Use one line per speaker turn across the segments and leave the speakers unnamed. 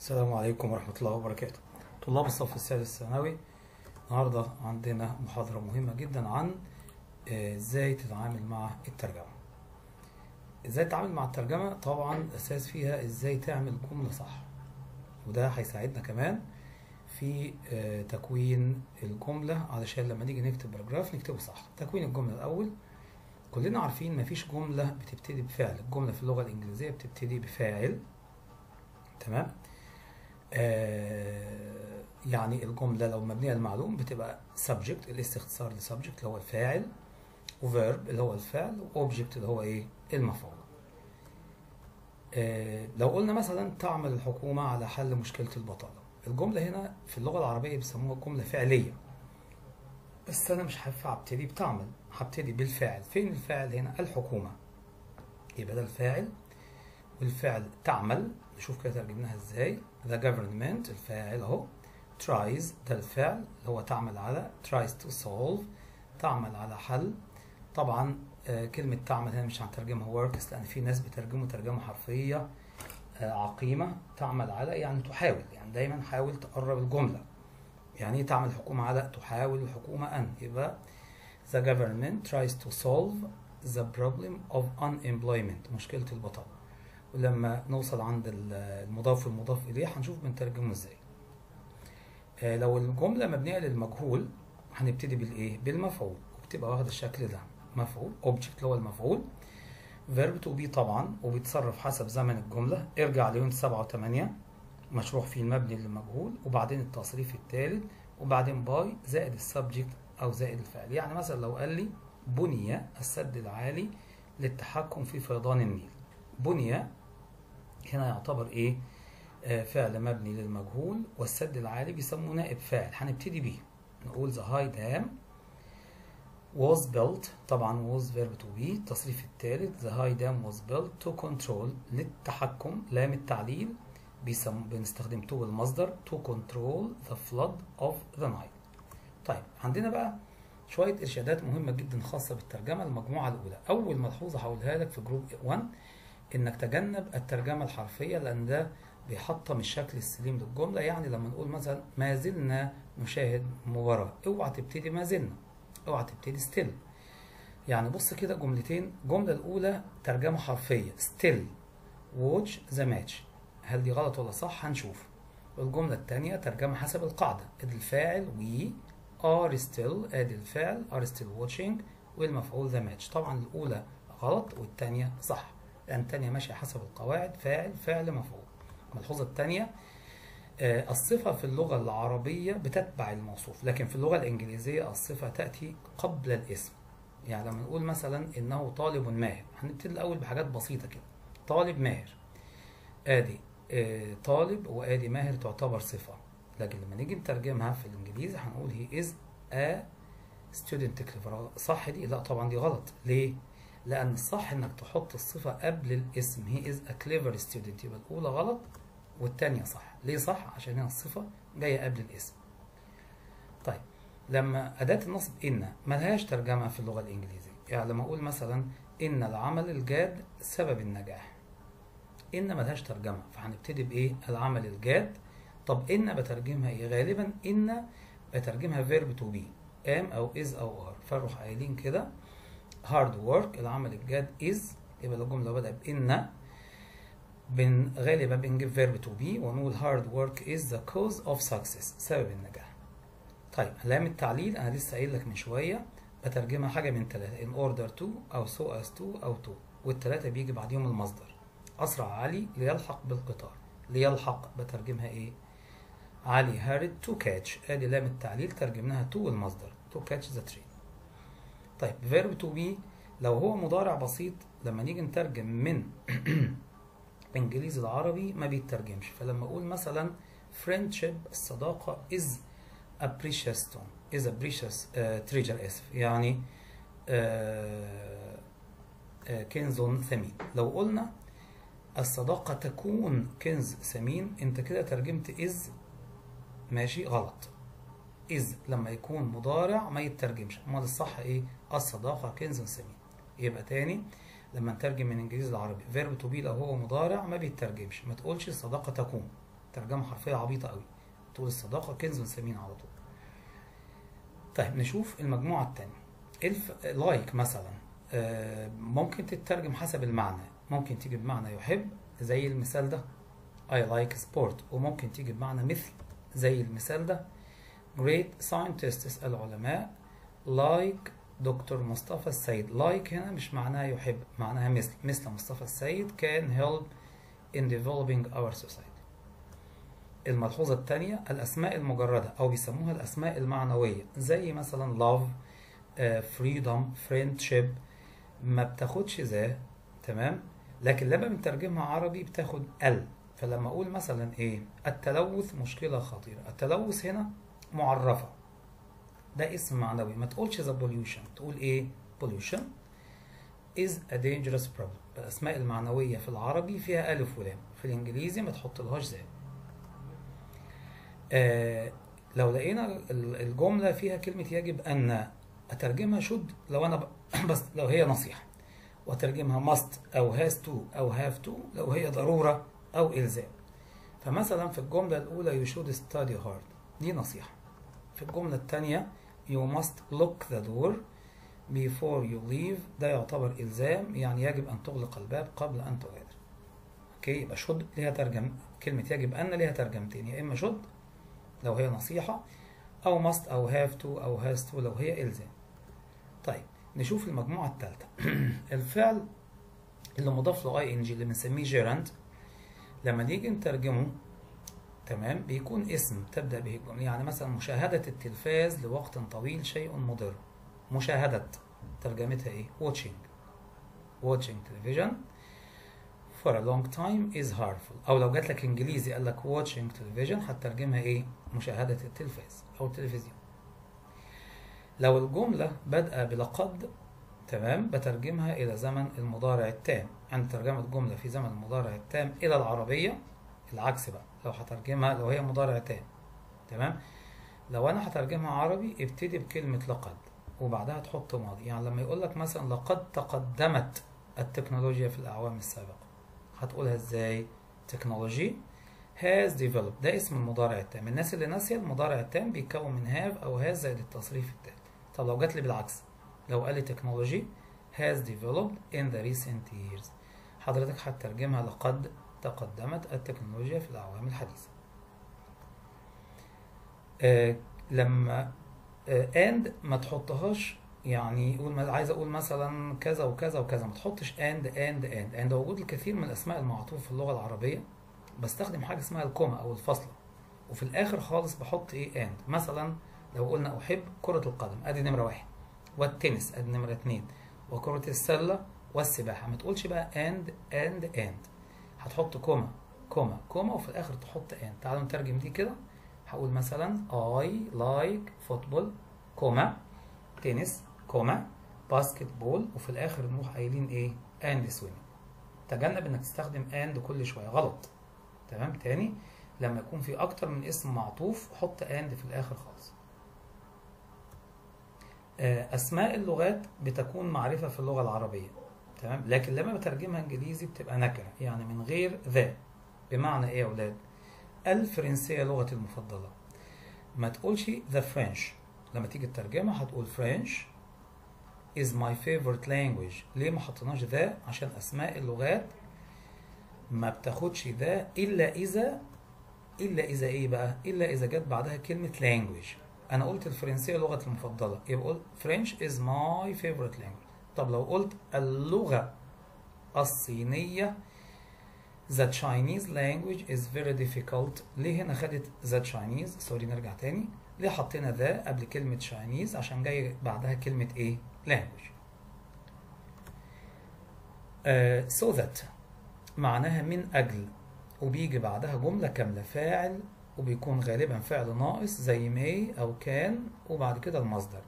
السلام عليكم ورحمة الله وبركاته. طلاب الصف السادس الثانوي النهاردة عندنا محاضرة مهمة جدا عن آه، إزاي تتعامل مع الترجمة. إزاي تتعامل مع الترجمة؟ طبعا الاساس فيها إزاي تعمل جملة صح. وده هيساعدنا كمان في آه، تكوين الجملة علشان لما نيجي نكتب باراجراف نكتبه صح. تكوين الجملة الأول كلنا عارفين مفيش جملة بتبتدي بفعل. الجملة في اللغة الإنجليزية بتبتدي بفاعل. تمام؟ يعني الجملة لو مبنية المعلوم بتبقى subject ال S اختصار ل subject اللي هو الفاعل وverb اللي هو الفعل وobject اللي هو إيه؟ المفعول. آه لو قلنا مثلا تعمل الحكومة على حل مشكلة البطالة. الجملة هنا في اللغة العربية بيسموها جملة فعلية. بس أنا مش هينفع أبتدي بتعمل هبتدي بالفاعل. فين الفاعل هنا؟ الحكومة. يبقى ده الفاعل. والفعل تعمل. نشوف كده ترجمناها إزاي. The government الفاعل أهو tries ده الفعل اللي هو تعمل على tries to solve تعمل على حل. طبعا آه، كلمة تعمل هنا مش هنترجمها works لأن في ناس بترجمه ترجمة حرفية آه، عقيمة. تعمل على يعني تحاول يعني دايما حاول تقرب الجملة. يعني إيه تعمل الحكومة على؟ تحاول الحكومة أن. يبقى the government tries to solve the problem of unemployment مشكلة البطالة. ولما نوصل عند ال- المضاف والمضاف إليه هنشوف بنترجمه إزاي. آه، لو الجملة مبنية للمجهول هنبتدي بالإيه؟ بالمفعول. وبتبقى واخدة الشكل ده. مفعول object اللي هو المفعول. verb to be طبعا وبيتصرف حسب زمن الجملة. ارجع ليونت 7 و8 مشروح فيه المبني للمجهول. وبعدين التصريف الثالث وبعدين by زائد ال subject أو زائد الفعل. يعني مثلا لو قال لي بني السد العالي للتحكم في فيضان النيل. بني هنا يعتبر إيه؟ آه فعل مبني للمجهول والسد العالي بيسموه نائب فاعل. هنبتدي بيه. نقول the high dam was built طبعا was verb to be التصريف الثالث the high dam was built to control للتحكم لام التعليل بنستخدم to المصدر to control the flood of the Nile. طيب عندنا بقى شوية إرشادات مهمة جدا خاصة بالترجمة المجموعة الأولى. أول ملحوظة هقولها لك في group 1 إنك تجنب الترجمة الحرفية لأن ده بيحطم الشكل السليم للجملة. يعني لما نقول مثلا ما زلنا نشاهد مباراة أوعى تبتدي ما زلنا أوعى تبتدي still يعني بص كده جملتين الجملة الأولى ترجمة حرفية still watch the match هل دي غلط ولا صح؟ هنشوف. والجملة الثانية ترجمة حسب القاعدة الفاعل we are still أدي الفعل are still watching والمفعول the match طبعا الأولى غلط والثانيه صح. لأن الثانية ماشية حسب القواعد فاعل فعل مفعول. الملحوظة الثانية آه، الصفة في اللغة العربية بتتبع الموصوف لكن في اللغة الإنجليزية الصفة تأتي قبل الاسم. يعني لما نقول مثلا إنه طالب ماهر هنبتدي الأول بحاجات بسيطة كده. طالب ماهر. آدي آه، طالب وآدي ماهر تعتبر صفة. لكن لما نيجي نترجمها في الإنجليزي هنقول is a student. clever صح دي؟ لا طبعا دي غلط. ليه؟ لأن الصح إنك تحط الصفة قبل الاسم. He is a clever student. يبقى الأولى غلط والتانية صح. ليه صح؟ عشان هنا الصفة جاية قبل الاسم. طيب لما أداة النصب إن ملهاش ترجمة في اللغة الإنجليزية. يعني لما أقول مثلا إن العمل الجاد سبب النجاح. إن ملهاش ترجمة. فهنبتدي بإيه؟ العمل الجاد. طب إن بترجمها إيه؟ غالبا إن بترجمها verb to be. am أو is أو are. فنروح قايلين كده. Hard work. العمل الجاد is يبقى لو الجملة بدأ بإن بن غالبا بنجيب verb to be ونقول hard work is the cause of success سبب النجاح. طيب لام التعليل أنا لسه قايل لك من شوية بترجمها حاجة من ثلاثة in order to أو so as to أو to والثلاثة بيجي بعديهم المصدر. أسرع علي ليلحق بالقطار. ليلحق بترجمها إيه؟ علي هارد to catch. آدي لام التعليل ترجمناها to المصدر. to catch the train. طيب verb to be لو هو مضارع بسيط لما نيجي نترجم من إنجليزي العربي ما بيترجمش. فلما أقول مثلا friendship الصداقة is a precious stone is a precious uh, treasure اسف يعني uh, uh, كنز ثمين. لو قلنا الصداقة تكون كنز ثمين أنت كده ترجمت is ماشي غلط. إذ لما يكون مضارع ما يترجمش أمال الصح إيه؟ الصداقة كنز ثمين يبقى تاني لما نترجم من إنجليزي لعربي. verb to be لو هو مضارع ما بيترجمش. ما تقولش الصداقة تكون. ترجمة حرفية عبيطة قوي. تقول الصداقة كنز ثمين على طول. طيب نشوف المجموعة التانية. الف لايك مثلا. آه، ممكن تترجم حسب المعنى. ممكن تيجي بمعنى يحب زي المثال ده. I like sport. وممكن تيجي بمعنى مثل زي المثال ده. Great scientists العلماء like دكتور مصطفى السيد. like هنا مش معناها يحب معناها مثل مثل مصطفى السيد can help in developing our society. الملحوظة الثانية الأسماء المجردة أو بيسموها الأسماء المعنوية زي مثلا love آه، freedom friendship ما بتاخدش ذا تمام؟ لكن لما بنترجمها عربي بتاخد ال. فلما أقول مثلا إيه التلوث مشكلة خطيرة. التلوث هنا معرفة. ده اسم معنوي. ما تقولش the pollution تقول إيه؟ pollution is a dangerous problem. الأسماء المعنوية في العربي فيها ألف ولام في الإنجليزي ما تحط لهاش ذا آه لو لقينا ال- الجملة فيها كلمة يجب أن أترجمها شد لو أنا ب... بس لو هي نصيحة. وأترجمها must أو has to أو have to لو هي ضرورة أو إلزام. فمثلا في الجملة الأولى you should study hard. دي نصيحة. في الجملة الثانية you must lock the door before you leave. ده يعتبر إلزام يعني يجب أن تغلق الباب قبل أن تغادر. أوكي؟ يبقى should ليها ترجم كلمة يجب أن ليها ترجمتين يا إما should لو هي نصيحة أو must أو have to أو has to لو هي إلزام. طيب نشوف المجموعة الثالثة الفعل اللي مضاف له ing اللي بنسميه gerund لما نيجي نترجمه تمام؟ بيكون اسم تبدأ به الجملة. يعني مثلا مشاهدة التلفاز لوقت طويل شيء مضر. مشاهدة. ترجمتها إيه؟ Watching. Watching television for a long time is harmful. أو لو جات لك إنجليزي قال لك watching television هتترجمها إيه؟ مشاهدة التلفاز أو التلفزيون. لو الجملة بادئة بلقد تمام؟ بترجمها إلى زمن المضارع التام. عند ترجمة الجملة في زمن المضارع التام إلى العربية العكس بقى. لو هترجمها لو هي مضارع تام تمام؟ لو أنا هترجمها عربي ابتدي بكلمة لقد وبعدها تحط ماضي. يعني لما يقول لك مثلا لقد تقدمت التكنولوجيا في الأعوام السابقة هتقولها إزاي؟ تكنولوجي has developed. ده اسم المضارع التام. الناس اللي ناسية المضارع التام بيتكون من have أو has زائد التصريف التام. طب لو جات لي بالعكس لو قال لي تكنولوجي has developed in the recent years. حضرتك هتترجمها لقد تقدمت التكنولوجيا في الأعوام الحديثة. آه لما آه and ما تحطهاش يعني يقول عايز أقول مثلا كذا وكذا وكذا ما تحطش and and and. and وجود الكثير من الأسماء المعطوف في اللغة العربية بستخدم حاجة اسمها الكوما أو الفاصله وفي الآخر خالص بحط إيه and. مثلا لو قلنا أحب كرة القدم أدي نمرة واحد. والتنس أدي نمرة اتنين. وكرة السلة والسباحة ما تقولش بقى and and and. هتحط comma comma comma وفي الآخر تحط and تعالوا نترجم دي كده. هقول مثلا I like football comma tennis comma basketball وفي الآخر نروح قايلين إيه؟ and swimming تجنب إنك تستخدم and كل شوية. غلط. تمام؟ تاني لما يكون في أكتر من اسم معطوف حط and في الآخر خالص. أسماء اللغات بتكون معرفة في اللغة العربية. تمام؟ لكن لما بترجمها انجليزي بتبقى نكره يعني من غير ذا بمعنى إيه يا أولاد؟ الفرنسية لغتي المفضلة. ما تقولش the French. لما تيجي تترجمها هتقول French is my favorite language. ليه ما حطيناش ذا عشان أسماء اللغات ما بتاخدش the إلا إذا إلا إذا إيه بقى؟ إلا إذا جت بعدها كلمة language. أنا قلت الفرنسية لغتي المفضلة يبقى قلت French is my favorite language. طب لو قلت اللغة الصينية The Chinese language is very difficult. ليه هنا خدت the Chinese sorry نرجع تاني. ليه حطينا the قبل كلمة Chinese عشان جاي بعدها كلمة إيه؟ language. Uh, so that معناها من أجل. وبيجي بعدها جملة كاملة فاعل وبيكون غالبا فعل ناقص زي may أو كان وبعد كده المصدر.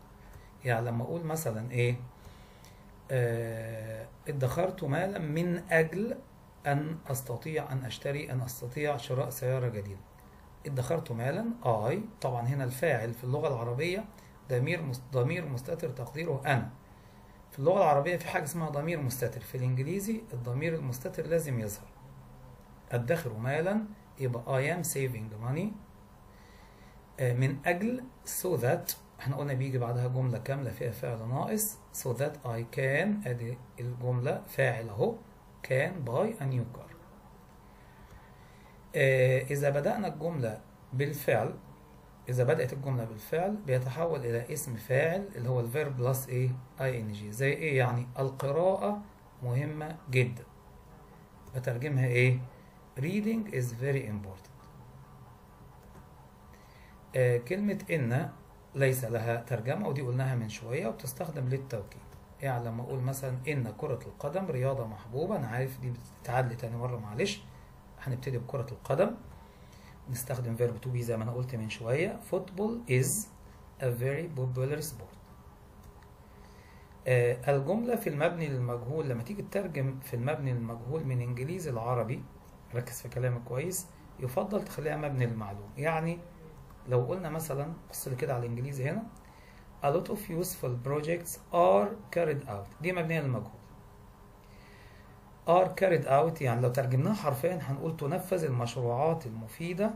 يعني لما أقول مثلا آه ادخرت مالا من أجل أن أستطيع أن أشتري أن أستطيع شراء سيارة جديدة. ادخرت مالا I طبعا هنا الفاعل في اللغة العربية ضمير ضمير مستتر تقديره أنا. في اللغة العربية في حاجة اسمها ضمير مستتر في الإنجليزي الضمير المستتر لازم يظهر. أدخر مالا يبقى am saving money آه، من أجل so that إحنا قلنا بيجي بعدها جملة كاملة فيها فعل ناقص. So that I can ادي الجملة فاعل اهو can buy a new car. آه، إذا بدأنا الجملة بالفعل إذا بدأت الجملة بالفعل بيتحول إلى اسم فاعل اللي هو ال verb plus ing زي إيه يعني القراءة مهمة جدا. بترجمها إيه؟ Reading is very important. آه كلمة إن ليس لها ترجمة ودي قلناها من شوية وبتستخدم للتوكيد. يعني لما أقول مثلا إن كرة القدم رياضة محبوبة. أنا عارف دي بتتعاد لي تاني مرة معلش. هنبتدي بكرة القدم. نستخدم verb to be زي ما أنا قلت من شوية. Football is a very popular sport. آه الجملة في المبني للمجهول لما تيجي تترجم في المبني للمجهول من إنجليزي لعربي ركز في كلامك كويس يفضل تخليها مبني للمعلوم. يعني لو قلنا مثلا بص كده على الإنجليزي هنا a lot of useful projects are carried out. دي مبنية للمجهول are carried out يعني لو ترجمناها حرفيا هنقول تنفذ المشروعات المفيدة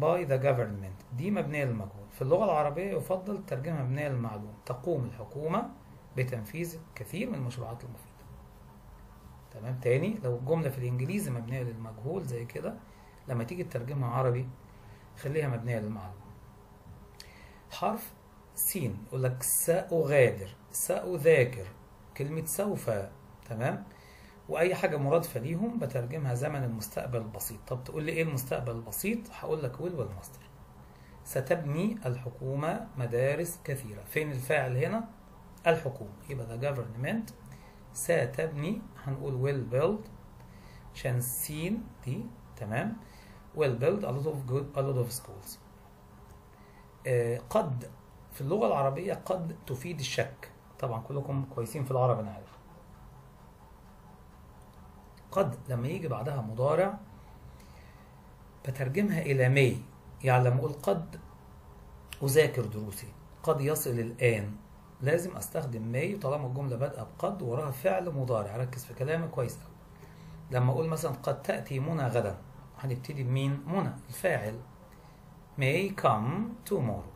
by the government. دي مبنية للمجهول في اللغة العربية يفضل ترجمها مبنية للمعلوم. تقوم الحكومة بتنفيذ كثير من المشروعات المفيدة. تمام؟ تاني لو الجملة في الإنجليزي مبنية للمجهول زي كده لما تيجي تترجمها عربي خليها مبنية للمعلوم حرف سين يقول لك سأغادر سأذاكر. كلمة سوف تمام؟ وأي حاجة مرادفه ليهم بترجمها زمن المستقبل البسيط. طب تقول لي إيه المستقبل البسيط؟ هقول لك ويل والمصدر ستبني الحكومة مدارس كثيرة. فين الفاعل هنا؟ الحكومة. يبقى the government. ستبني هنقول will build. عشان سين دي تمام؟ Will build a lot of good a lot of schools. آه قد في اللغة العربية قد تفيد الشك. طبعا كلكم كويسين في العربي أنا عارف. قد لما يجي بعدها مضارع بترجمها إلى مي. يعني لما أقول قد أذاكر دروسي. قد يصل الآن. لازم أستخدم مي طالما الجملة بادئة بقد وراها فعل مضارع. ركز في كلامي كويس أوي. لما أقول مثلا قد تأتي منى غدا. هنبتدي بمين؟ منى الفاعل. May come tomorrow.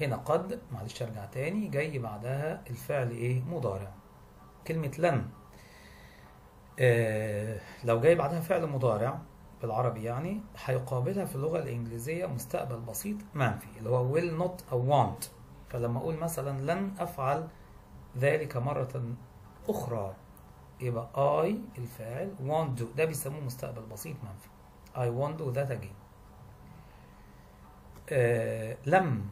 هنا قد معلش أرجع تاني جاي بعدها الفعل إيه؟ مضارع. كلمة لن آه لو جاي بعدها فعل مضارع بالعربي يعني هيقابلها في اللغة الإنجليزية مستقبل بسيط منفي اللي هو will not أو want فلما أقول مثلا لن أفعل ذلك مرة أخرى. يبقى I الفاعل want to ده بيسموه مستقبل بسيط منفي. I want to that again. آه لم.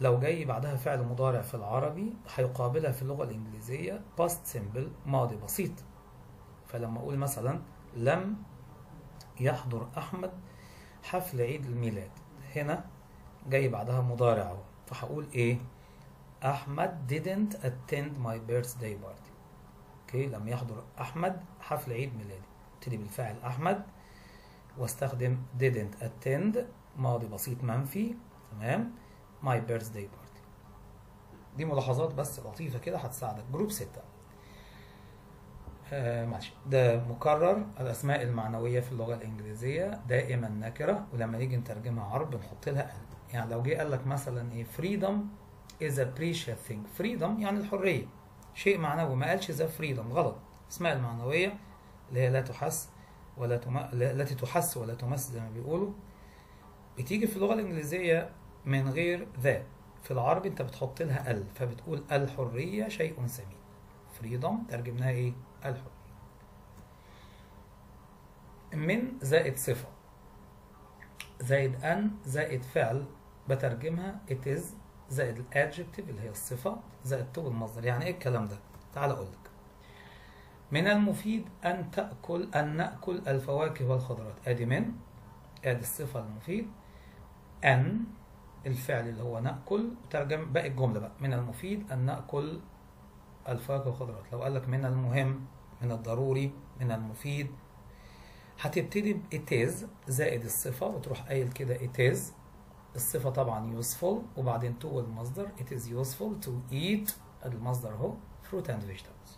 لو جاي بعدها فعل مضارع في العربي هيقابلها في اللغة الإنجليزية past simple ماضي بسيط. فلما أقول مثلا لم يحضر أحمد حفل عيد الميلاد. هنا جاي بعدها مضارع فهقول إيه؟ أحمد didn't attend my birthday party. أوكي لم يحضر أحمد حفل عيد ميلادي. ابتدي بالفعل أحمد واستخدم didn't attend ماضي بسيط منفي تمام my birthday party. دي ملاحظات بس لطيفة كده هتساعدك. group ستة. آه معلش ده مكرر الأسماء المعنوية في اللغة الإنجليزية دائما نكرة ولما نيجي نترجمها عربي بنحط لها قلب يعني لو جه قال لك مثلا إيه freedom is a precious thing. Freedom يعني الحرية. شيء معنوي ما قالش ذا freedom غلط. الأسماء المعنوية اللي هي لا تحس ولا تم... التي تحس ولا تمس زي ما بيقولوا. بتيجي في اللغة الإنجليزية من غير ذا. في العربي انت بتحط لها ال فبتقول الحرية شيء ثمين فريدم ترجمناها إيه؟ الحرية. من زائد صفة. زائد أن زائد فعل بترجمها it is زائد ال adjective اللي هي الصفة زائد to المصدر. يعني إيه الكلام ده؟ تعال أقول لك. من المفيد أن تأكل أن نأكل الفواكه والخضروات. أدي من؟ أدي الصفة المفيد أن الفعل اللي هو نأكل ترجم باقي الجملة بقى. من المفيد أن نأكل الفواكه والخضروات. لو قال لك من المهم من الضروري من المفيد هتبتدي ب it is زائد الصفة وتروح قايل كده is الصفة طبعا useful وبعدين to المصدر it is useful to eat المصدر اهو fruit and vegetables.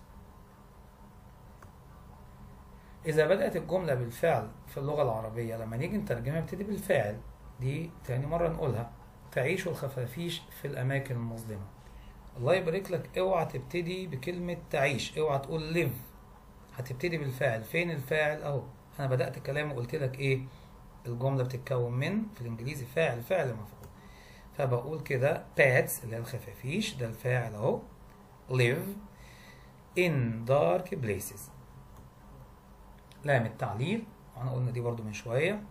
إذا بدأت الجملة بالفعل في اللغة العربية لما نيجي نترجمها بتبتدي بالفعل. دي تاني مرة نقولها. تعيش الخفافيش في الأماكن المظلمة. الله يبارك لك اوعى تبتدي بكلمة تعيش. اوعى تقول live. هتبتدي بالفعل. فين الفاعل؟ أهو. أنا بدأت كلام وقلت لك إيه؟ الجملة بتتكون من في الإنجليزي فاعل فعل مفعول. فبقول كده pets اللي هي الخفافيش ده الفاعل أهو. live in dark places. لام التعليل وأنا قلنا دي برضو من شوية.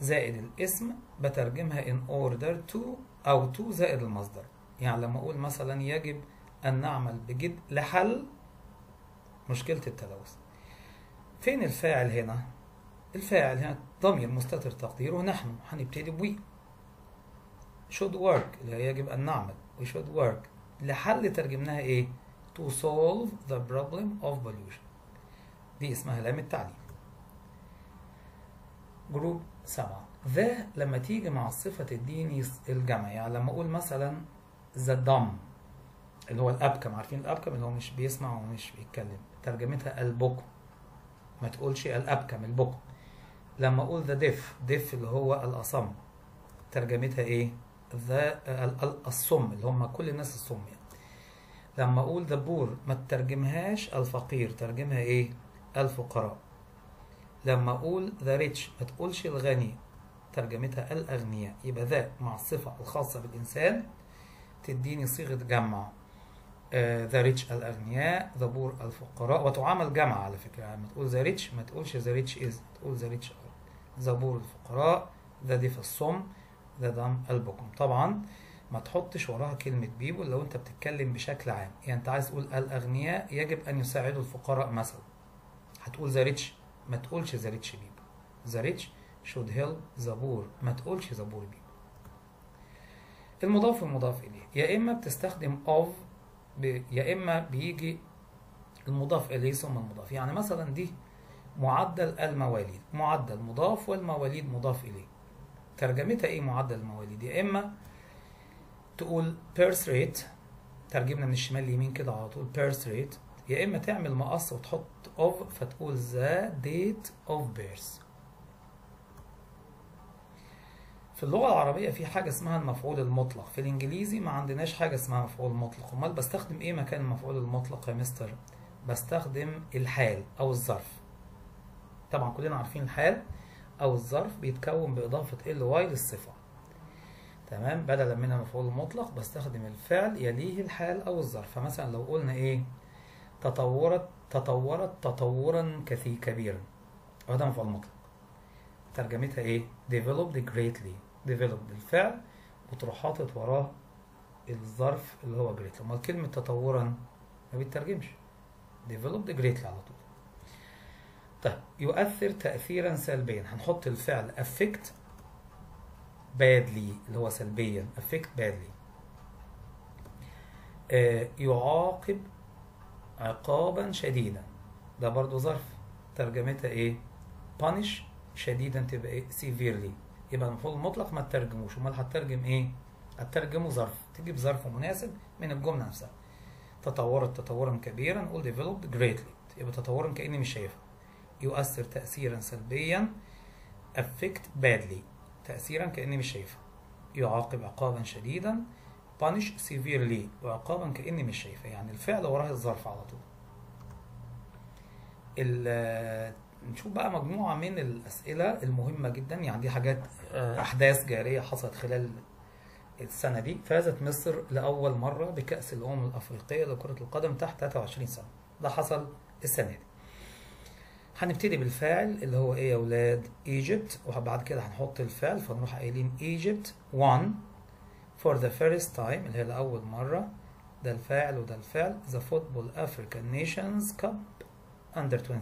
زائد الاسم بترجمها in order to أو to زائد المصدر. يعني لما أقول مثلا يجب أن نعمل بجد لحل مشكلة التلوث. فين الفاعل هنا؟ الفاعل هنا ضمير مستتر تقديره نحن. هنبتدي ب we should work. اللي هي يجب أن نعمل. We should work. لحل ترجمناها إيه؟ to solve the problem of pollution. دي اسمها لام التعليل group سبعة. the لما تيجي مع الصفة تديني الجمع. يعني لما أقول مثلا the dumb اللي هو الأبكم. عارفين الأبكم؟ اللي هو مش بيسمع ومش بيتكلم. ترجمتها البكم. ما تقولش الأبكم البكم. لما أقول the deaf deaf اللي هو الأصم. ترجمتها إيه؟ the الصم اللي هم كل الناس الصم يعني. لما أقول the poor ما تترجمهاش الفقير ترجمها إيه؟ الفقراء. لما أقول the rich ما تقولش الغني ترجمتها الأغنياء. يبقى the مع الصفة الخاصة بالإنسان تديني صيغة جمع. the rich الأغنياء the poor الفقراء. وتعامل جمع على فكرة. يعني ما تقول the rich ما تقولش the rich is تقول the rich the poor الفقراء the deaf الصم the dumb البكم طبعا ما تحطش وراها كلمة people لو أنت بتتكلم بشكل عام. يعني أنت عايز تقول الأغنياء يجب أن يساعدوا الفقراء مثلا. هتقول the rich ما تقولش the rich people the rich help the poor ما تقولش the poor people المضاف والمضاف إليه. يا إما بتستخدم ب... يا إما بيجي المضاف إليه ثم المضاف. يعني مثلا دي معدل المواليد. معدل مضاف والمواليد مضاف إليه. ترجمتها إيه معدل المواليد؟ يا إما تقول birth rate ترجمنا من الشمال ليمين كده على طول birth rate. يا إما تعمل مقص وتحط of فتقول the date of birth في اللغة العربية في حاجة اسمها المفعول المطلق. في الإنجليزي ما عندناش حاجة اسمها مفعول مطلق. أمال بستخدم إيه مكان المفعول المطلق يا مستر؟ بستخدم الحال أو الظرف. طبعا كلنا عارفين الحال أو الظرف بيتكون بإضافة إل واي للصفة. تمام؟ بدلا من المفعول المطلق بستخدم الفعل يليه الحال أو الظرف. فمثلا لو قلنا إيه؟ تطورت تطورت تطورا كثير كبيرا. وهذا مفعول مطلق. ترجمتها إيه؟ developed greatly. developed الفعل وتروح حاطط وراه الظرف اللي هو greatly امال كلمة تطورا ما بيترجمش. developed greatly على طول. طيب يؤثر تأثيرا سلبيا. هنحط الفعل affect badly اللي هو سلبيا affect badly. آه يعاقب عقابا شديدا. ده برضو ظرف. ترجمتها إيه؟ punish شديدا تبقى إيه؟ severely. يبقى المفعول المطلق ما تترجموش. أمال هتترجم إيه؟ هتترجمه ظرف. تجيب ظرف مناسب من الجملة نفسها. تطورت تطورا كبيرا قول developed greatly. يبقى تطورا كأني مش شايفها. يؤثر تاثيرا سلبيا affect badly. تاثيرا كأني مش شايفها. يعاقب عقابا شديدا punish severely. وعقابا كأني مش شايفها. يعني الفعل وراه الظرف على طول. نشوف بقى مجموعة من الأسئلة المهمة جدا. يعني دي حاجات أحداث جارية حصلت خلال السنة دي. فازت مصر لأول مرة بكأس الأمم الأفريقية لكرة القدم تحت 23 سنة. ده حصل السنة دي. هنبتدي بالفاعل اللي هو إيه يا ولاد ايجيبت وبعد كده هنحط الفعل فنروح قايلين ايجيبت won for the first time اللي هي لأول مرة. ده الفاعل وده الفعل. The football African Nations Cup under 23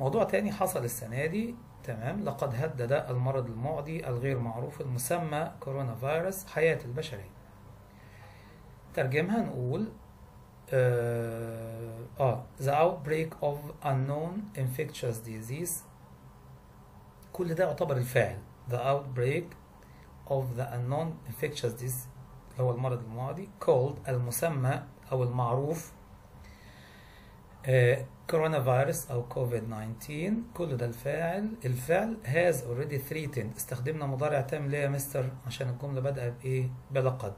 موضوع تاني حصل السنة دي. تمام. لقد هدد المرض المعدي الغير معروف المسمى كورونا فيروس حياة البشرية. ترجمها نقول آه, آه the outbreak of unknown infectious disease. كل ده يعتبر الفاعل. the outbreak of the unknown infectious disease اللي هو المرض المعدي called المسمى أو المعروف كورونا فيروس أو كوفيد 19 كل ده الفاعل. الفعل has already threatened. استخدمنا مضارع تام ليه يا مستر؟ عشان الجملة بادئه بإيه؟ بلقد.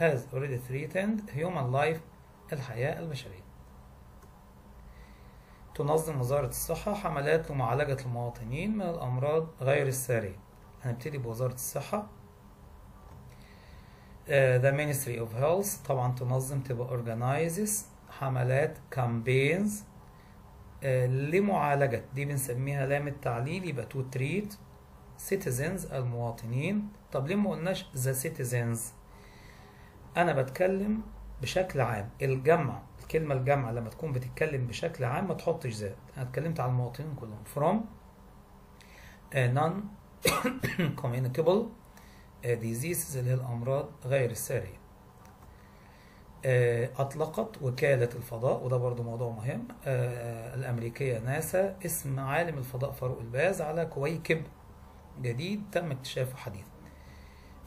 has already threatened human life الحياة البشرية. تنظم وزارة الصحة حملات لمعالجة المواطنين من الأمراض غير السارية. هنبتدي بوزارة الصحة. Uh, The Ministry of Health طبعا تنظم تبقى organizes حملات campaigns uh, لمعالجة. دي بنسميها لام التعليل يبقى to treat citizens المواطنين. طب ليه ما قلناش the citizens أنا بتكلم بشكل عام الجمع الكلمة الجمع لما تكون بتتكلم بشكل عام ما تحطش ذات أنا اتكلمت على المواطنين كلهم. From uh, non communicable diseases اللي هي الأمراض غير السارية. أطلقت وكالة الفضاء وده برضو موضوع مهم. الأمريكية ناسا اسم عالم الفضاء فاروق الباز على كويكب جديد تم اكتشافه حديثا.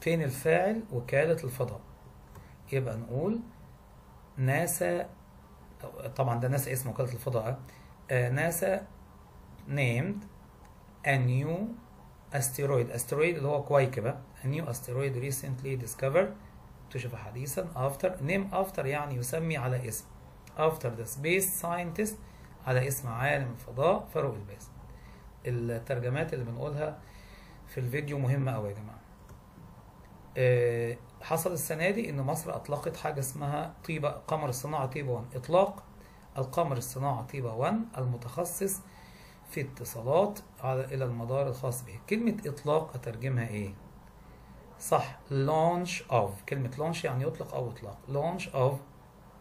فين الفاعل؟ وكالة الفضاء. يبقى نقول ناسا طبعا ده ناسا اسم وكالة الفضاء ناسا named a new asteroid. Asteroid اللي هو كويكب a new asteroid recently discovered. اكتشف حديثا. After name after يعني يسمي على اسم. After the space scientist على اسم عالم الفضاء فاروق الباز الترجمات اللي بنقولها في الفيديو مهمة أوي يا جماعة. حصل السنة دي إن مصر أطلقت حاجة اسمها طيبة قمر الصناعة طيبة 1 إطلاق القمر الصناعة طيبة 1 المتخصص في اتصالات على إلى المدار الخاص به. كلمة إطلاق أترجمها إيه؟ صح launch of. كلمة launch يعني يطلق أو إطلاق. launch of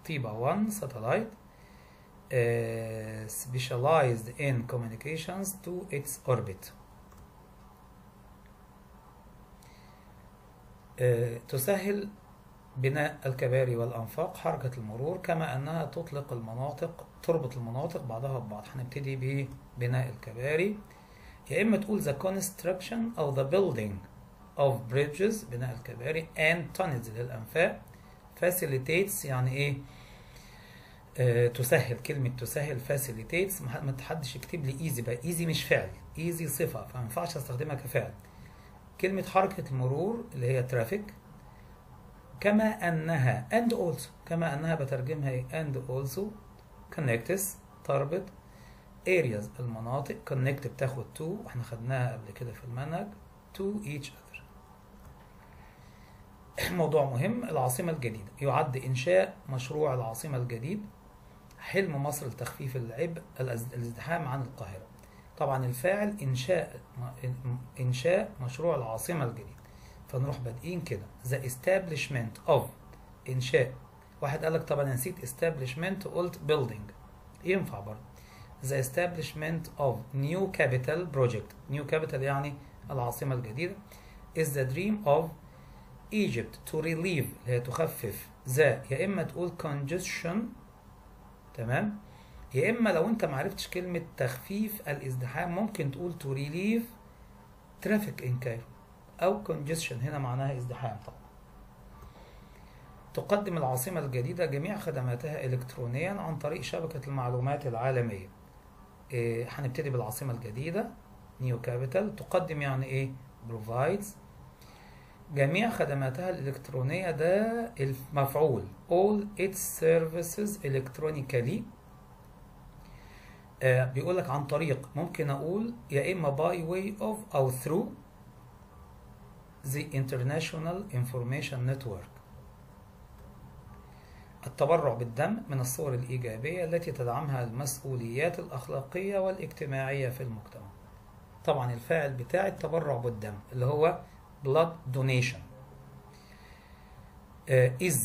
طيبة 1 satellite uh, specialized in communications to its orbit. تسهل بناء الكباري والأنفاق حركة المرور كما أنها تطلق المناطق تربط المناطق بعضها ببعض. هنبتدي ببناء الكباري. يا إما تقول the construction أو the building of bridges بناء الكباري and tunnels للأنفاق. Facilitates يعني إيه؟ آه تسهل كلمة تسهل facilitates. ما تحدش يكتب لي easy بقى. easy مش فعل easy صفة. فما ينفعش أستخدمها كفعل. كلمة حركة المرور اللي هي ترافيك كما أنها and also كما أنها بترجمها and also connects تربط areas المناطق connect بتاخد to وإحنا خدناها قبل كده في المنهج to each other. موضوع مهم العاصمة الجديدة. يعد إنشاء مشروع العاصمة الجديد حلم مصر لتخفيف العبء الازدحام عن القاهرة. طبعا الفاعل إنشاء إنشاء مشروع العاصمة الجديد. فنروح بادئين كده. The establishment of إنشاء. واحد قال لك طب أنا نسيت establishment وقلت building. ينفع برضه. The establishment of new capital project. new capital يعني العاصمة الجديدة. is the dream of Egypt to relieve اللي هي تخفف. the يا إما تقول congestion. تمام؟ يا إما لو أنت معرفتش كلمة تخفيف الازدحام ممكن تقول to relieve traffic in Cairo أو congestion هنا معناها ازدحام طبعا. تقدم العاصمة الجديدة جميع خدماتها إلكترونيا عن طريق شبكة المعلومات العالمية. إيه هنبتدي بالعاصمة الجديدة نيو كابيتال تقدم يعني إيه؟ provides. جميع خدماتها الإلكترونية ده المفعول all its services electronically. بيقول لك عن طريق ممكن أقول يا إما by way of أو through the international information network. التبرع بالدم من الصور الإيجابية التي تدعمها المسؤوليات الأخلاقية والاجتماعية في المجتمع. طبعا الفاعل بتاع التبرع بالدم اللي هو blood donation. uh, is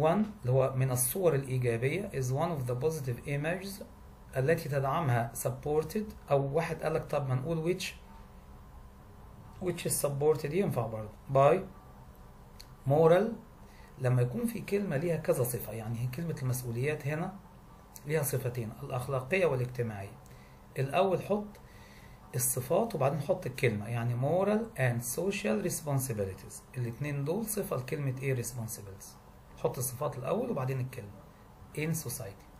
one اللي هو من الصور الإيجابية is one of the positive images التي تدعمها supported أو واحد قال لك طب ما نقول which which is supported ينفع برضه. By moral لما يكون في كلمة ليها كذا صفة يعني هي كلمة المسؤوليات هنا ليها صفتين الأخلاقية والاجتماعية. الأول حط الصفات وبعدين حط الكلمة يعني moral and social responsibilities. الاتنين دول صفة لكلمة إيه responsibilities. حط الصفات الأول وبعدين الكلمة. In society.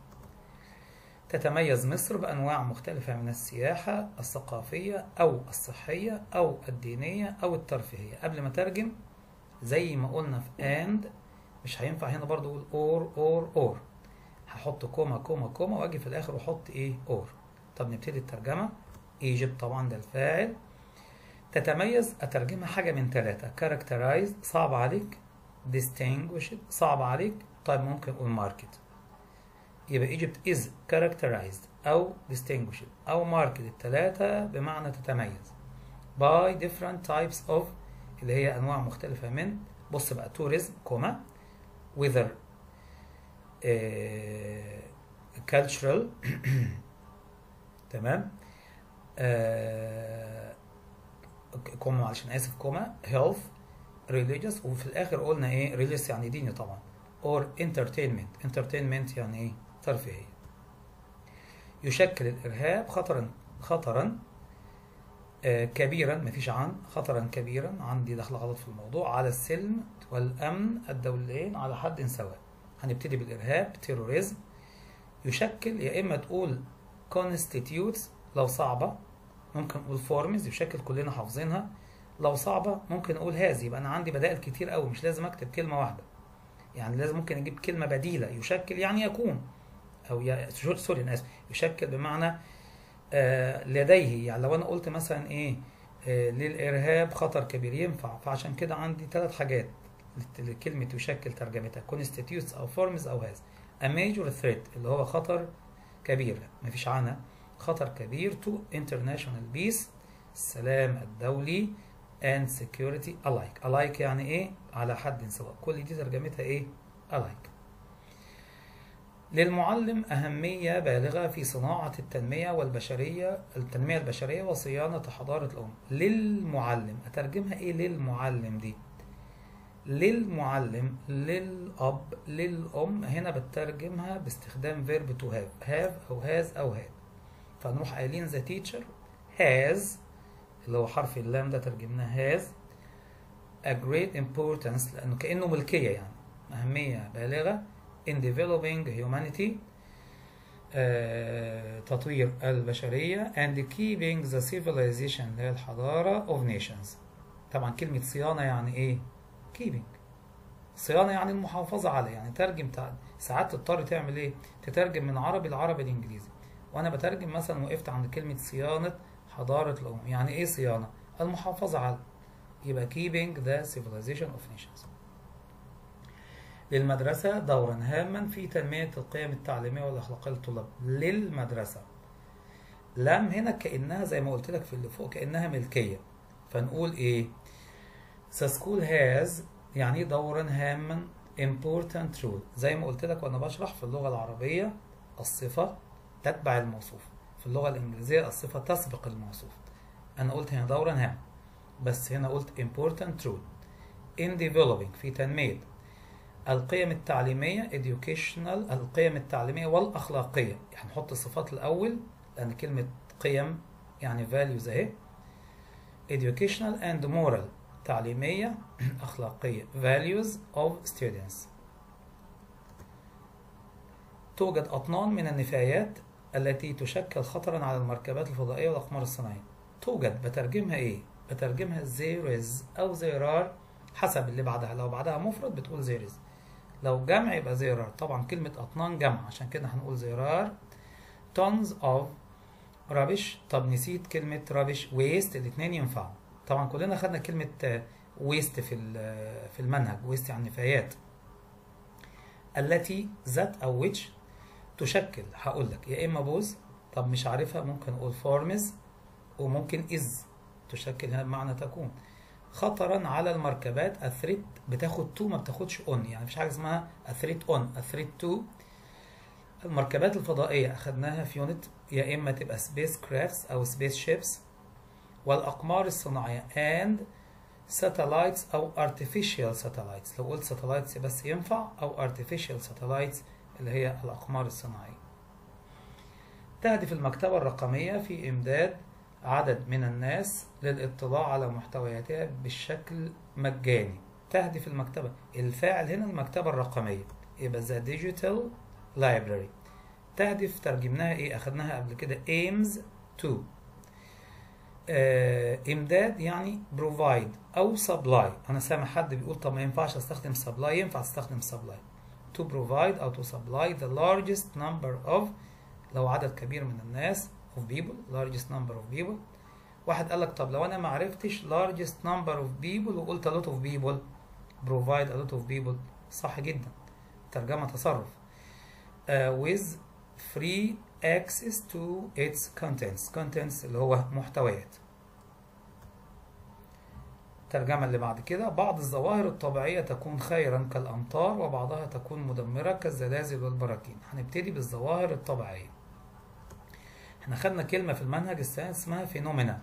تتميز مصر بأنواع مختلفة من السياحة الثقافية أو الصحية أو الدينية أو الترفيهية. قبل ما ترجم زي ما قلنا في and مش هينفع هنا برضو أقول or or or. هحط comma comma comma وأجي في الآخر وأحط إيه؟ or. طب نبتدي الترجمة. Egypt طبعا ده الفاعل. تتميز أترجمها حاجة من ثلاثة characterized صعب عليك. distinguished صعب عليك. طيب ممكن أقول marked. يبقى Egypt is characterized أو distinguished أو marked الثلاثة بمعنى تتميز by different types of اللي هي أنواع مختلفة من بص بقى tourism comma weather آه, cultural تمام آه, comma معلش أنا آسف comma health religious وفي الآخر قلنا إيه religious يعني ديني طبعا or entertainment entertainment يعني إيه ترفيهية. يشكل الإرهاب خطرا خطرا آه كبيرا مفيش عن خطرا كبيرا. عندي دخل غلط في الموضوع. على السلم والأمن الدوليين على حد سواء. هنبتدي بالإرهاب terrorism يشكل يا إما تقول constitutes لو صعبة ممكن نقول forms يشكل كلنا حافظينها. لو صعبة ممكن أقول هذه يبقى أنا عندي بدائل كتير قوي مش لازم أكتب كلمة واحدة. يعني لازم ممكن أجيب كلمة بديلة. يشكل يعني يكون. أو سوري أنا آسف. يشكل بمعنى آه لديه. يعني لو أنا قلت مثلا إيه آه للإرهاب خطر كبير ينفع. فعشان كده عندي ثلاث حاجات لكلمة يشكل ترجمتها. constitutes أو forms أو هذا a major threat اللي هو خطر كبير. مفيش عنها خطر كبير to international peace السلام الدولي and security alike. alike يعني إيه؟ على حد سواء. كل دي ترجمتها إيه؟ alike. للمعلم أهمية بالغة في صناعة التنمية والبشرية التنمية البشرية وصيانة حضارة الأمة للمعلم أترجمها إيه للمعلم دي؟ للمعلم للأب للأم. هنا بترجمها باستخدام verb to have have أو has أو had. فنروح قايلين the teacher has اللي هو حرف اللام ده ترجمناه has. A great importance لأنه كأنه ملكية يعني. أهمية بالغة. In developing humanity آه، تطوير البشرية and keeping the civilization اللي هي الحضارة of nations. طبعا كلمة صيانة يعني إيه؟ keeping. صيانة يعني المحافظة عليه يعني ترجم. ساعات تضطر تعمل إيه؟ تترجم من عربي لعربي الانجليزي وأنا بترجم مثلا وقفت عند كلمة صيانة حضارة الأمم يعني إيه صيانة؟ المحافظة على. يبقى keeping the civilization of nations. للمدرسة دورا هاما في تنمية القيم التعليمية والأخلاقية للطلاب للمدرسة. لم هنا كأنها زي ما قلت لك في اللي فوق كأنها ملكية. فنقول إيه؟ The school has يعني دورا هاما important role. زي ما قلت لك وأنا بشرح في اللغة العربية الصفة تتبع الموصوف. في اللغة الإنجليزية الصفة تسبق الموصوف. أنا قلت هنا دورا هام بس هنا قلت important role. In developing في تنمية. القيم التعليمية educational القيم التعليمية والأخلاقية. يعني نحط الصفات الأول لأن كلمة قيم يعني values أهي. educational and moral تعليمية أخلاقية. values of students. توجد أطنان من النفايات التي تشكل خطرا على المركبات الفضائية والأقمار الصناعية. توجد بترجمها إيه؟ بترجمها there is أو there are حسب اللي بعدها. لو بعدها مفرد بتقول there is. لو جمع يبقى are طبعا كلمة أطنان جمع عشان كده هنقول are tons of rubbish. طب نسيت كلمة rubbish. Waste الاتنين ينفعوا. طبعا كلنا خدنا كلمة waste في في المنهج waste يعني نفايات. التي that أو which تشكل. هقول لك يا إما pose طب مش عارفها ممكن أقول forms وممكن is تشكل هنا بمعنى تكون. خطرا على المركبات ال threat بتاخد to ما بتاخدش on يعني مفيش حاجة اسمها ال threat on ال threat to المركبات الفضائية أخدناها في unit يا إما تبقى spacecrafts أو spaceships والأقمار الصناعية and satellites أو artificial satellites. لو قلت satellites بس ينفع أو artificial satellites اللي هي الأقمار الصناعية. تهدف المكتبة الرقمية في إمداد عدد من الناس للاطلاع على محتوياتها بالشكل مجاني. تهدف المكتبة. الفاعل هنا المكتبة الرقمية. يبقى the digital library. تهدف ترجمناها إيه اخدناها قبل كده aims to. آه إمداد يعني provide أو supply. أنا سامع حد بيقول طب ما ينفعش أستخدم supply. ينفع تستخدم supply. To provide أو to supply the largest number of لو عدد كبير من الناس of people largest number of people. واحد قال لك طب لو أنا ما عرفتش largest number of people وقلت a lot of people provide a lot of people. صح جدا. ترجمة تصرف. Uh, with free access to its contents. Contents اللي هو محتويات. الترجمة اللي بعد كده. بعض الظواهر الطبيعية تكون خيرا كالأمطار وبعضها تكون مدمرة كالزلازل والبراكين. هنبتدي بالظواهر الطبيعية. إحنا خدنا كلمة في المنهج السنة اسمها فينومينا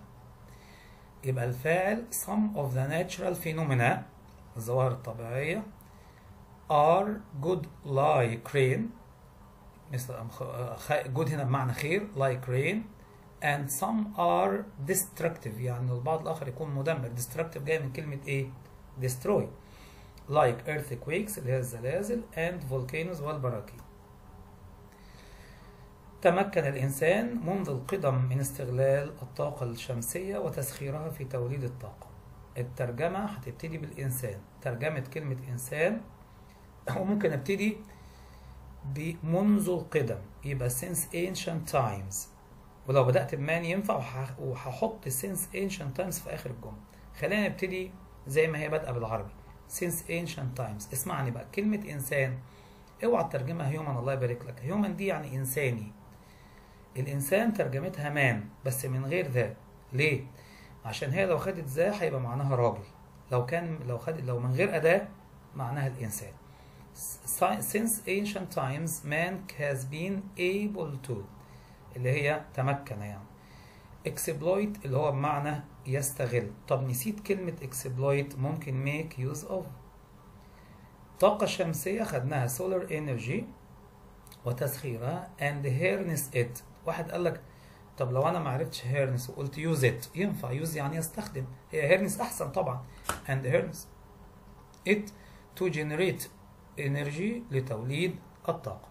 يبقى الفاعل some of the natural phenomena الظواهر الطبيعية. Are good like rain مثل good هنا بمعنى خير like rain and some are destructive. يعني البعض الآخر يكون مدمر. destructive جاي من كلمة إيه؟ destroy. Like earthquakes اللي هي الزلازل and volcanoes والبراكين. تمكن الإنسان منذ القدم من استغلال الطاقة الشمسية وتسخيرها في توليد الطاقة. الترجمة هتبتدي بالإنسان. ترجمة كلمة إنسان وممكن أبتدي بمنذ القدم. يبقى since ancient times. ولو بدأت بمان ينفع وهحط since ancient times في آخر الجملة. خلينا نبتدي زي ما هي بادئة بالعربي. since ancient times. اسمعني بقى. كلمة إنسان. اوعى تترجمها هيومن الله يبارك لك. هيومن دي يعني إنساني. الإنسان ترجمتها مان بس من غير ذا ليه؟ عشان هي لو خدت ذا هيبقى معناها راجل. لو كان لو خدت لو من غير أداة معناها الإنسان. since ancient times man has been able to اللي هي تمكن يعني. Exploit اللي هو بمعنى يستغل. طب نسيت كلمة exploit ممكن make use of. طاقة شمسية خدناها solar energy وتسخيرها and harness it. واحد قال لك طب لو أنا ما عرفتش harness وقلت use it ينفع use يعني يستخدم. هي harness أحسن طبعا. And harness it to generate energy لتوليد الطاقة.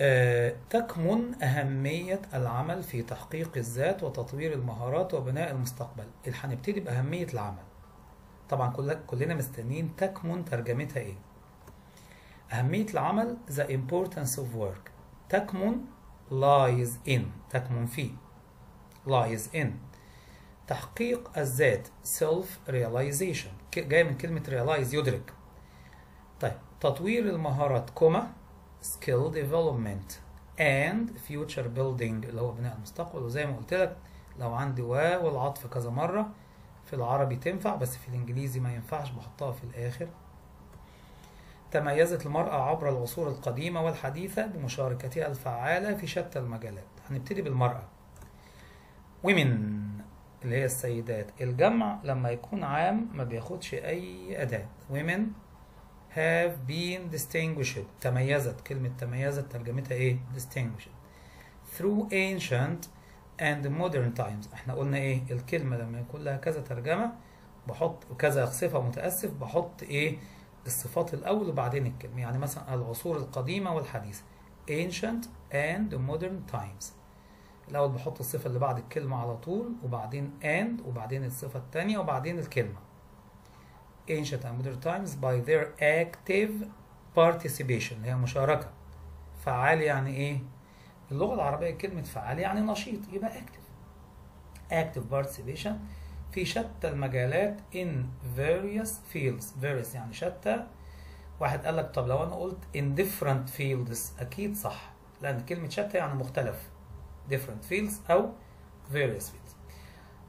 أه تكمن أهمية العمل في تحقيق الذات وتطوير المهارات وبناء المستقبل. هنبتدي بأهمية العمل. طبعا كلنا مستنيين تكمن ترجمتها إيه. أهمية العمل the importance of work. تكمن lies in. تكمن فيه. Lies in. تحقيق الذات. Self realization جاي من كلمة realize يدرك. طيب تطوير المهارات كوما skill development and future building اللي هو بناء المستقبل. وزي ما قلت لك لو عندي واو والعطف كذا مرة في العربي تنفع بس في الإنجليزي ما ينفعش بحطها في الآخر. تميزت المرأة عبر العصور القديمة والحديثة بمشاركتها الفعالة في شتى المجالات. هنبتدي بالمرأة. Women اللي هي السيدات. الجمع لما يكون عام ما بياخدش أي أداة. Women have been distinguished. تميزت. كلمة تميزت ترجمتها إيه؟ Distinguished. Through ancient and modern times. إحنا قلنا إيه؟ الكلمة لما يكون لها كذا ترجمة بحط كذا صفة متأسف بحط إيه؟ الصفات الأول وبعدين الكلمة. يعني مثلا العصور القديمة والحديثة. Ancient and modern times. الأول بحط الصفة اللي بعد الكلمة على طول وبعدين and وبعدين الصفة الثانية وبعدين الكلمة. Ancient and modern times by their active participation. هي مشاركة. فعال يعني إيه؟ اللغة العربية كلمة فعال يعني نشيط. يبقى active. Active participation. في شتى المجالات in various fields. Various يعني شتى. واحد قال لك طب لو أنا قلت in different fields أكيد صح. لأن كلمة شتى يعني مختلف. Different fields أو various fields.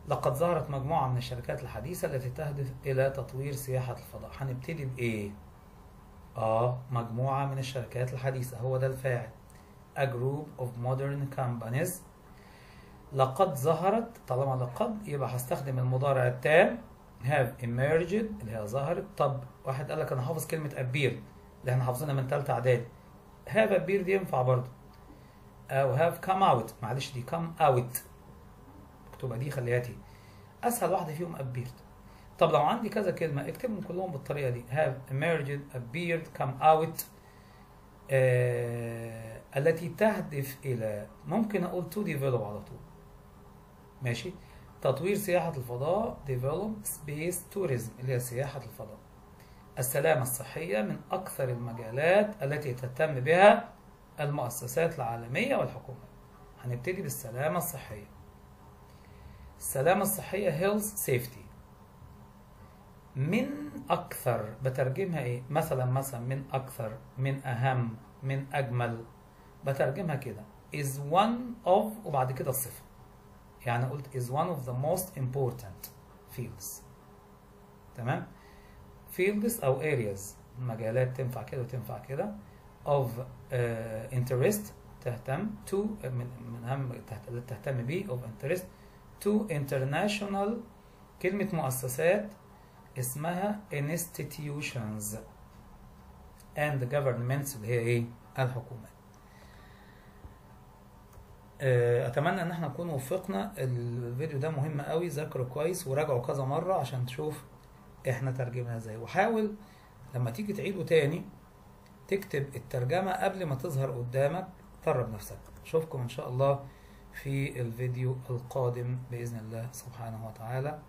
لقد ظهرت مجموعة من الشركات الحديثة التي تهدف إلى تطوير سياحة الفضاء. هنبتدي بإيه؟ آه مجموعة من الشركات الحديثة. هو ده الفاعل. A group of modern companies لقد ظهرت طالما لقد يبقى هستخدم المضارع التام have emerged اللي هي ظهرت. طب واحد قال لك أنا حافظ كلمة appear اللي إحنا حافظينها من تالتة إعدادي. have appeared ينفع برضه. أو have come out. معلش دي come out. تبقى دي خليها تي أسهل واحدة فيهم appeared. طب لو عندي كذا كلمة اكتبهم كلهم بالطريقة دي. have emerged appeared come out. آه التي تهدف إلى ممكن أقول to develop على طول. ماشي؟ تطوير سياحة الفضاء develop space tourism اللي هي سياحة الفضاء. السلامة الصحية من أكثر المجالات التي تهتم بها المؤسسات العالمية والحكومات هنبتدي بالسلامة الصحية. السلامة الصحية health safety. من أكثر بترجمها إيه؟ مثلا مثلا من أكثر من أهم من أجمل. بترجمها كده. is one of وبعد كده الصفة يعني قلت is one of the most important fields تمام fields أو areas مجالات تنفع كده وتنفع كده of uh, interest تهتم to من من أهم تهتم بيه of interest to international كلمة مؤسسات اسمها institutions and governments اللي هي إيه الحكومات أتمنى إن إحنا نكون وفقنا. الفيديو ده مهم قوي ذاكره كويس وراجعه كذا مرة عشان تشوف إحنا ترجمنا إزاي. وحاول لما تيجي تعيده تاني تكتب الترجمة قبل ما تظهر قدامك. درب نفسك. أشوفكم إن شاء الله في الفيديو القادم بإذن الله سبحانه وتعالى.